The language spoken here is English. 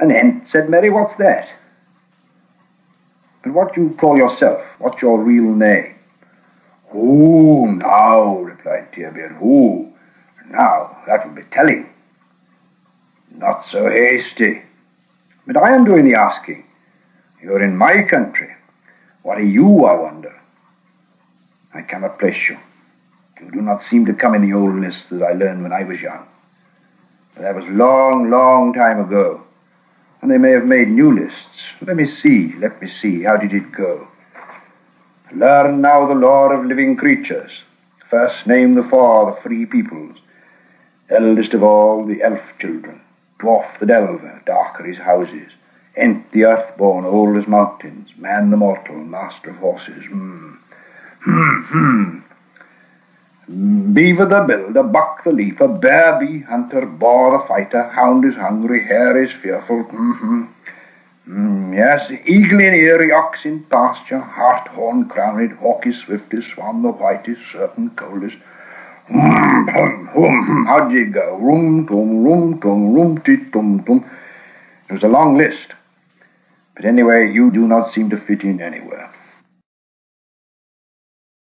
An ent, said Merry, what's that? And what do you call yourself? What's your real name? Oh, now, replied Treebeard. Oh, now, that would be telling. Not so hasty. But I am doing the asking. You're in my country. What are you, I wonder? I cannot place you. You do not seem to come in the old lists as I learned when I was young. But that was long, long time ago. And they may have made new lists. Let me see, let me see. How did it go? Learn now the lore of living creatures. First name the four, the free peoples. Eldest of all, the elf children. Dwarf the delver, dark are his houses. Ent the earthborn, old as mountains. Man the mortal, master of horses. Hmm. Hmm, hmm. Beaver the builder, buck the leaper, bear be hunter, boar the fighter, hound is hungry, hare is fearful. Mm-hmm. Mm, yes, eagle in eyrie, ox in pasture, hart horn crowned, hawk is swiftest, swan the whitest, serpent coldest. Mm, hum, hum, how'd you go? Rum, tum, rum, tum, rum, ti, tum, tum. It was a long list. But anyway, you do not seem to fit in anywhere.